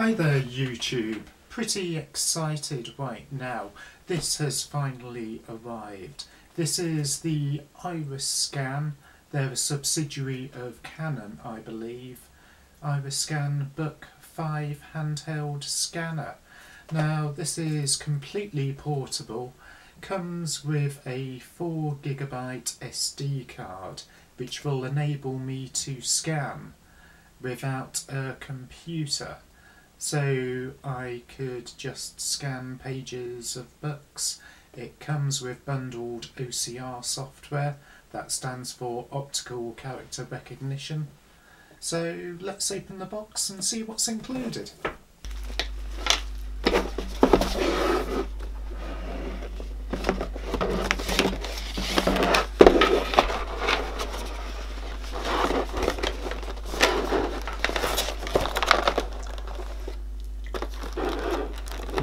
Hi there YouTube, pretty excited right now. This has finally arrived. This is the IRIScan. They're a subsidiary of Canon I believe. IRIScan Book 5 handheld scanner. Now this is completely portable, comes with a 4GB SD card which will enable me to scan without a computer. So I could just scan pages of books. It comes with bundled OCR software, that stands for Optical Character Recognition. So let's open the box and see what's included.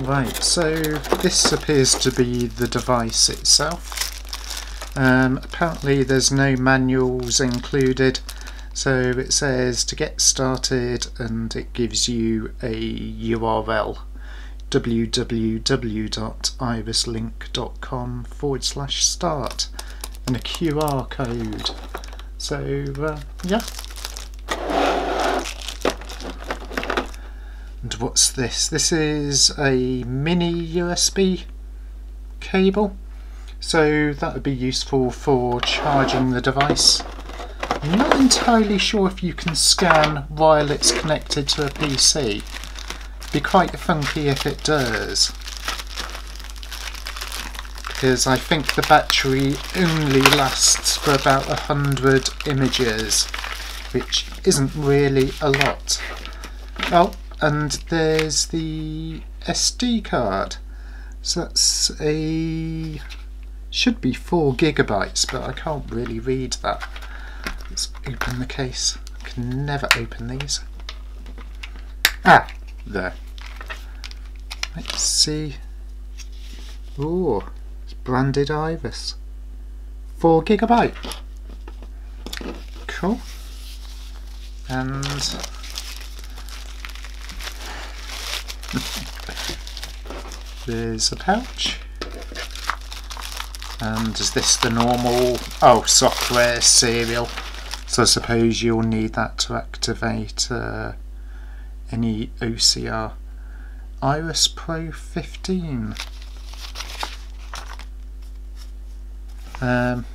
Right, so this appears to be the device itself. Um, apparently there's no manuals included, so it says to get started and it gives you a URL www.irislink.com forward slash start and a QR code. So, uh, yeah, And what's this? This is a mini USB cable. So that would be useful for charging the device. I'm not entirely sure if you can scan while it's connected to a PC. It'd be quite funky if it does. Because I think the battery only lasts for about a hundred images, which isn't really a lot. Oh, and there's the SD card. So that's a should be four gigabytes, but I can't really read that. Let's open the case. I can never open these. Ah, there. Let's see. Oh, it's branded Iris. Four gigabyte. Cool. And There's a pouch. And is this the normal, oh, software serial? So I suppose you'll need that to activate uh, any OCR. Iris Pro 15. Um,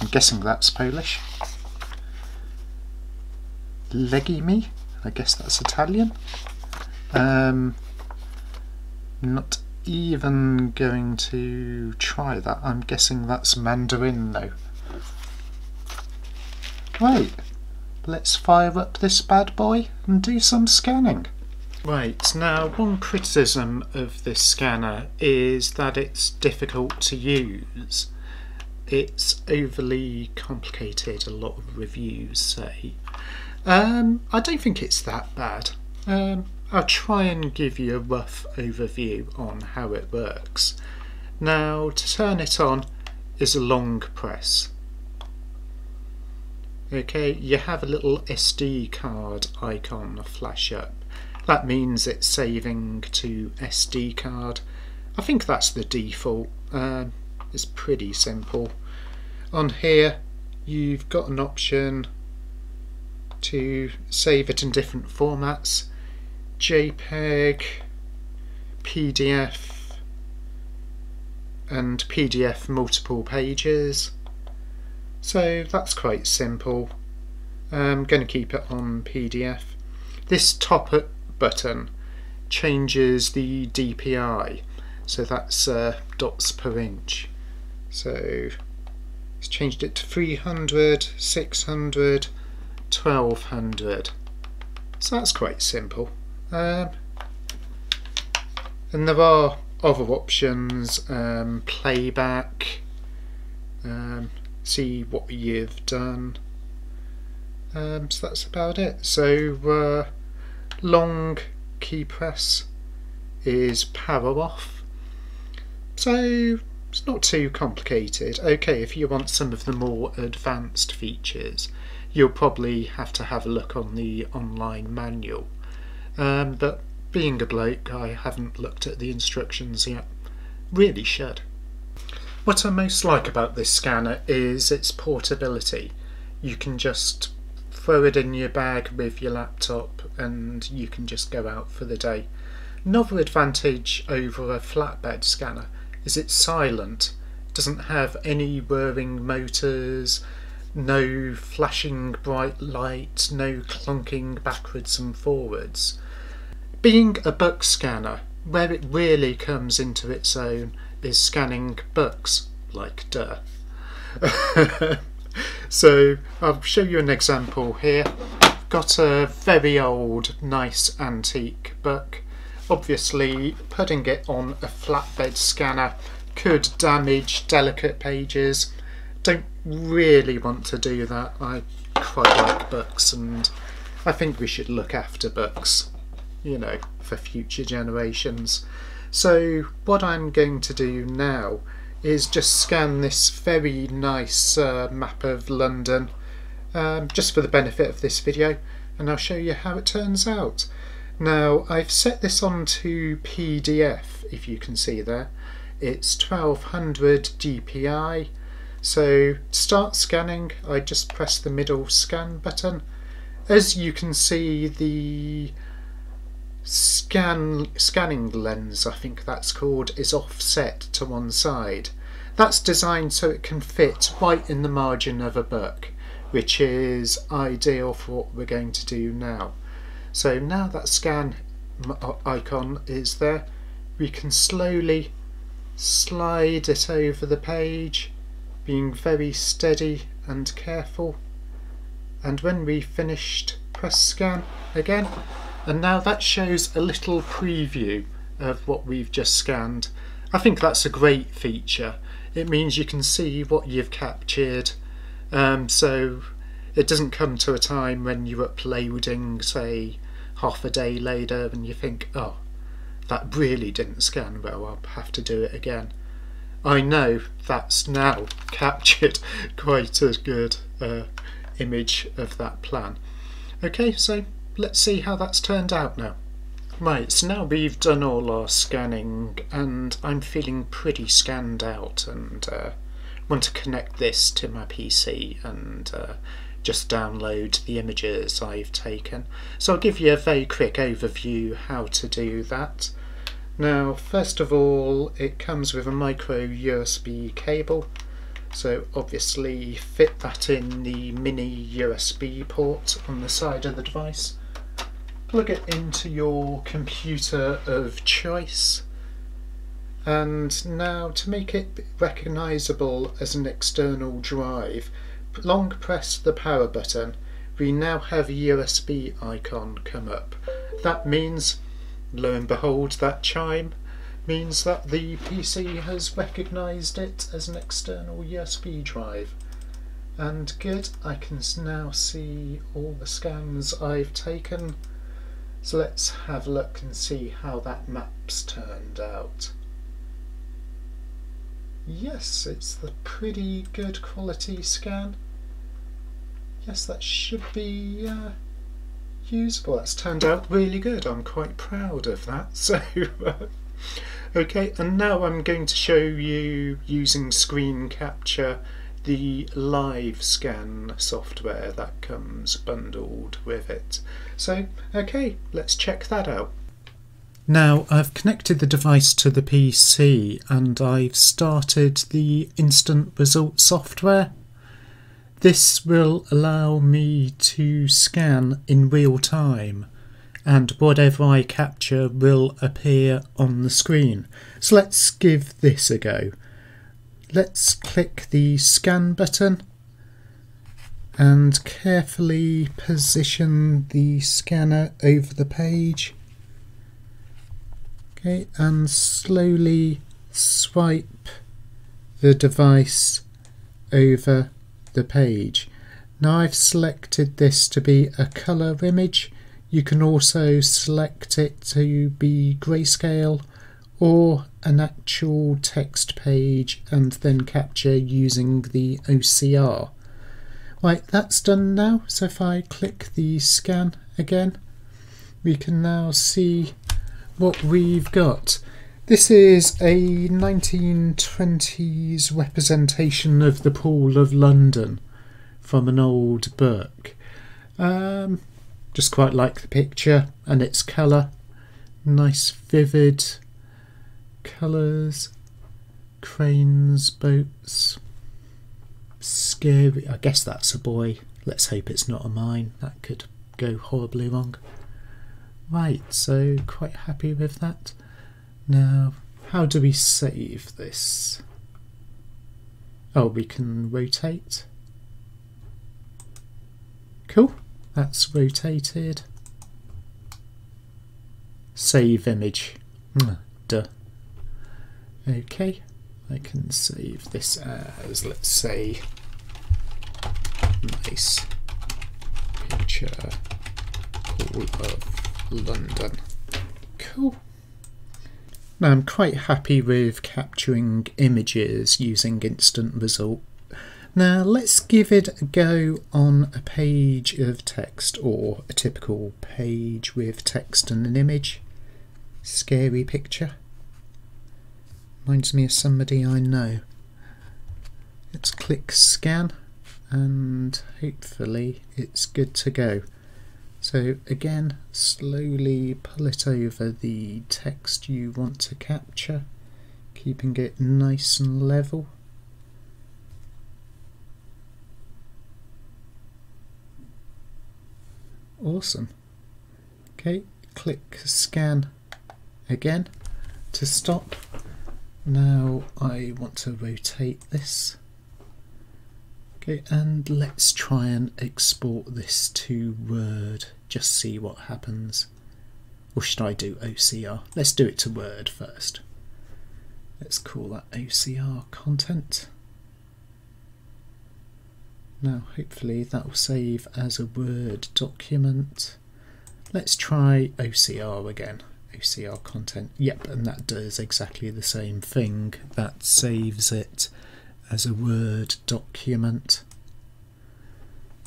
I'm guessing that's Polish. Legimi, I guess that's Italian. Um, not even going to try that. I'm guessing that's Mandarin though. Right, let's fire up this bad boy and do some scanning. Right, now one criticism of this scanner is that it's difficult to use. It's overly complicated, a lot of reviews say. Um, I don't think it's that bad. Um, I'll try and give you a rough overview on how it works. Now to turn it on is a long press. Okay, you have a little SD card icon flash up. That means it's saving to SD card. I think that's the default. Uh, it's pretty simple. On here you've got an option to save it in different formats JPEG, PDF, and PDF multiple pages. So that's quite simple. I'm going to keep it on PDF. This top button changes the DPI, so that's uh, dots per inch. So it's changed it to 300, 600, 1200. So that's quite simple. Um, and there are other options, um, playback, um, see what you've done. Um, so that's about it. So uh, long key press is power off. So it's not too complicated. Okay, if you want some of the more advanced features, you'll probably have to have a look on the online manual. Um, but being a bloke, I haven't looked at the instructions yet. Really should. What I most like about this scanner is its portability. You can just throw it in your bag with your laptop and you can just go out for the day. Another advantage over a flatbed scanner is it's silent, doesn't have any whirring motors, no flashing bright lights, no clunking backwards and forwards. Being a book scanner, where it really comes into its own is scanning books, like duh. so I'll show you an example here. I've got a very old, nice antique book. Obviously, putting it on a flatbed scanner could damage delicate pages. Don't really want to do that. I quite like books and I think we should look after books, you know, for future generations. So what I'm going to do now is just scan this very nice uh, map of London um, just for the benefit of this video and I'll show you how it turns out. Now I've set this on to PDF if you can see there. It's 1200 dpi so start scanning I just press the middle scan button. As you can see the scan scanning lens, I think that's called, is offset to one side. That's designed so it can fit right in the margin of a book, which is ideal for what we're going to do now. So now that scan uh, icon is there, we can slowly slide it over the page, being very steady and careful. And when we finished, press scan again and now that shows a little preview of what we've just scanned. I think that's a great feature. It means you can see what you've captured. Um, so it doesn't come to a time when you're uploading, say, half a day later and you think, oh, that really didn't scan well, I'll have to do it again. I know that's now captured quite a good uh, image of that plan. Okay, so let's see how that's turned out now. Right, so now we've done all our scanning and I'm feeling pretty scanned out and uh, want to connect this to my PC and uh, just download the images I've taken. So I'll give you a very quick overview how to do that. Now first of all it comes with a micro USB cable so obviously fit that in the mini USB port on the side of the device. Plug it into your computer of choice. And now to make it recognizable as an external drive long press the power button. We now have a USB icon come up. That means lo and behold that chime means that the PC has recognized it as an external USB drive and good I can now see all the scans I've taken so let's have a look and see how that map's turned out. Yes, it's the pretty good quality scan. Yes, that should be uh, usable. That's turned out really good. I'm quite proud of that. So, uh, okay, and now I'm going to show you using screen capture the live scan software that comes bundled with it. So, okay, let's check that out. Now I've connected the device to the PC and I've started the instant result software. This will allow me to scan in real time and whatever I capture will appear on the screen. So let's give this a go let's click the scan button and carefully position the scanner over the page okay and slowly swipe the device over the page now I've selected this to be a colour image you can also select it to be grayscale or an actual text page and then capture using the OCR. Right, that's done now. So if I click the scan again, we can now see what we've got. This is a 1920s representation of the Pool of London from an old book. Um, just quite like the picture and its colour. Nice vivid colours. Cranes, boats. Scary. I guess that's a boy. Let's hope it's not a mine. That could go horribly wrong. Right, so quite happy with that. Now, how do we save this? Oh, we can rotate. Cool, that's rotated. Save image. Mm, duh. Okay, I can save this as, let's say, nice picture of London. Cool. Now I'm quite happy with capturing images using instant result. Now let's give it a go on a page of text or a typical page with text and an image. Scary picture. Reminds me of somebody I know. Let's click scan and hopefully it's good to go. So again, slowly pull it over the text you want to capture, keeping it nice and level. Awesome. Okay, click scan again to stop. Now I want to rotate this. Okay, and let's try and export this to Word, just see what happens. Or should I do OCR? Let's do it to Word first. Let's call that OCR content. Now hopefully that will save as a Word document. Let's try OCR again. OCR content. Yep, and that does exactly the same thing. That saves it as a Word document.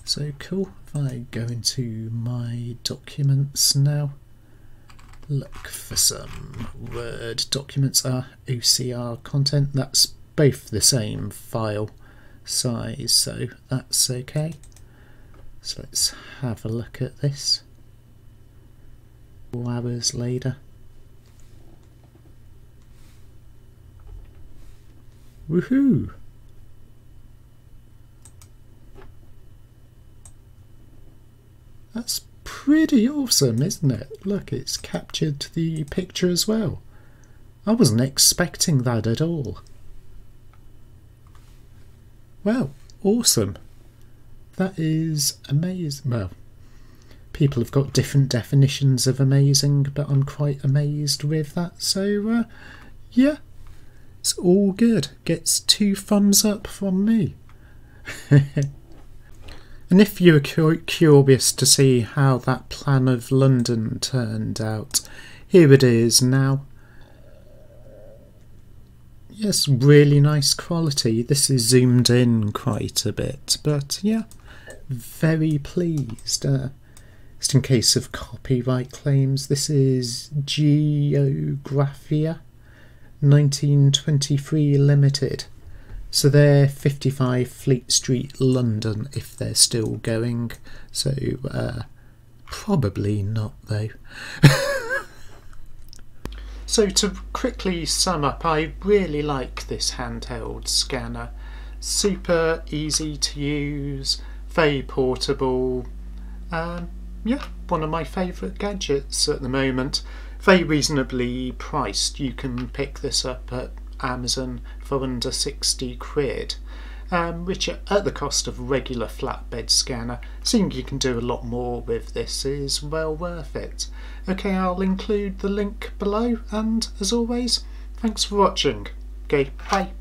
So cool, if I go into my documents now, look for some Word documents ah, are OCR content, that's both the same file size, so that's okay. So let's have a look at this. Four hours later. Woohoo! Pretty awesome, isn't it? Look, it's captured the picture as well. I wasn't expecting that at all. Well, awesome. That is amazing. Well, people have got different definitions of amazing, but I'm quite amazed with that. So, uh, yeah, it's all good. Gets two thumbs up from me. And if you're curious to see how that plan of London turned out, here it is now. Yes, really nice quality. This is zoomed in quite a bit, but yeah, very pleased. Uh, just in case of copyright claims, this is Geographia 1923 Limited. So they're 55 Fleet Street, London, if they're still going. So uh, probably not, though. so to quickly sum up, I really like this handheld scanner. Super easy to use, very portable. Um, yeah, one of my favourite gadgets at the moment. Very reasonably priced. You can pick this up at Amazon for under 60 quid. Um, which at the cost of a regular flatbed scanner, seeing you can do a lot more with this is well worth it. Okay, I'll include the link below and as always, thanks for watching. Okay, bye.